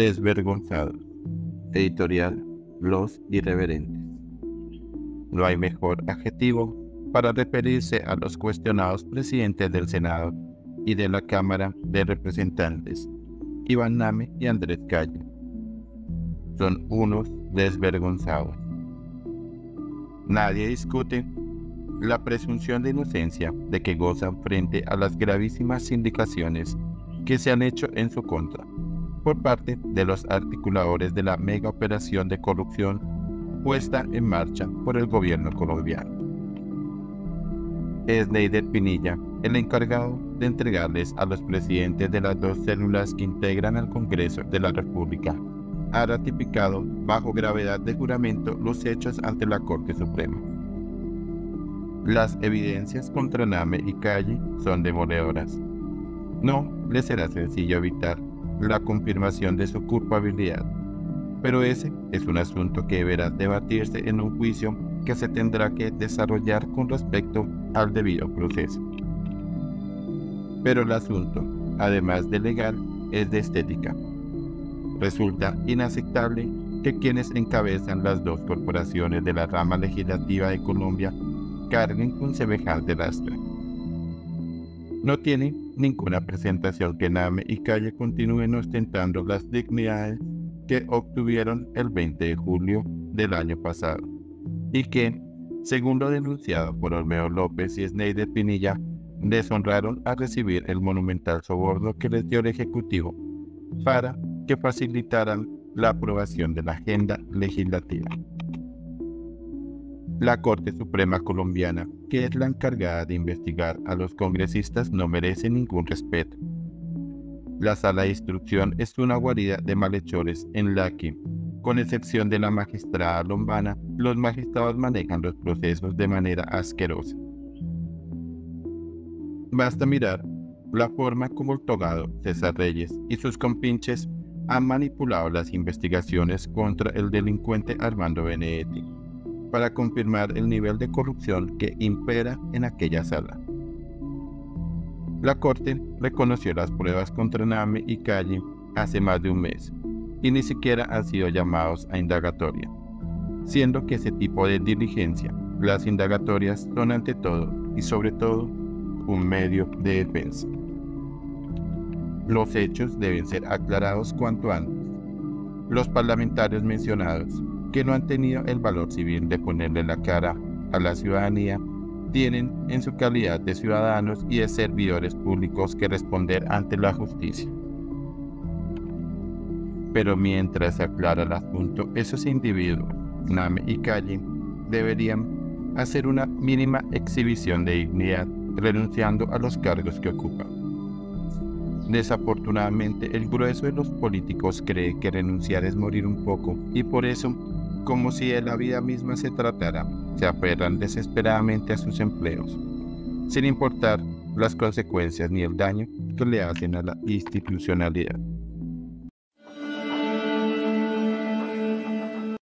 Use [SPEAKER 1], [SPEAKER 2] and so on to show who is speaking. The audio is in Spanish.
[SPEAKER 1] Desvergonzados. Editorial Los Irreverentes. No hay mejor adjetivo para referirse a los cuestionados presidentes del Senado y de la Cámara de Representantes, Iván Name y Andrés Calle. Son unos desvergonzados. Nadie discute la presunción de inocencia de que gozan frente a las gravísimas indicaciones que se han hecho en su contra por parte de los articuladores de la mega operación de corrupción puesta en marcha por el gobierno colombiano. Es Neider Pinilla el encargado de entregarles a los presidentes de las dos células que integran al Congreso de la República. Ha ratificado bajo gravedad de juramento los hechos ante la Corte Suprema. Las evidencias contra Name y Calle son demoledoras. No les será sencillo evitar la confirmación de su culpabilidad. Pero ese es un asunto que deberá debatirse en un juicio que se tendrá que desarrollar con respecto al debido proceso. Pero el asunto, además de legal, es de estética. Resulta inaceptable que quienes encabezan las dos corporaciones de la rama legislativa de Colombia carguen con semejante lastre. No tiene ninguna presentación que Name y Calle continúen ostentando las dignidades que obtuvieron el 20 de julio del año pasado y que, según lo denunciado por Olmedo López y Sneider Pinilla, deshonraron a recibir el monumental soborno que les dio el Ejecutivo para que facilitaran la aprobación de la agenda legislativa. La Corte Suprema Colombiana, que es la encargada de investigar a los congresistas, no merece ningún respeto. La sala de instrucción es una guarida de malhechores en la que, con excepción de la magistrada lombana, los magistrados manejan los procesos de manera asquerosa. Basta mirar la forma como el togado César Reyes y sus compinches han manipulado las investigaciones contra el delincuente Armando Benedetti para confirmar el nivel de corrupción que impera en aquella sala. La Corte reconoció las pruebas contra Name y Calle hace más de un mes y ni siquiera han sido llamados a indagatoria, siendo que ese tipo de diligencia, las indagatorias son ante todo y sobre todo un medio de defensa. Los hechos deben ser aclarados cuanto antes. Los parlamentarios mencionados que no han tenido el valor civil de ponerle la cara a la ciudadanía, tienen en su calidad de ciudadanos y de servidores públicos que responder ante la justicia. Pero mientras se aclara el asunto, esos individuos, Name y Calle, deberían hacer una mínima exhibición de dignidad renunciando a los cargos que ocupan. Desafortunadamente, el grueso de los políticos cree que renunciar es morir un poco y por eso como si de la vida misma se tratara, se aferran desesperadamente a sus empleos, sin importar las consecuencias ni el daño que le hacen a la institucionalidad.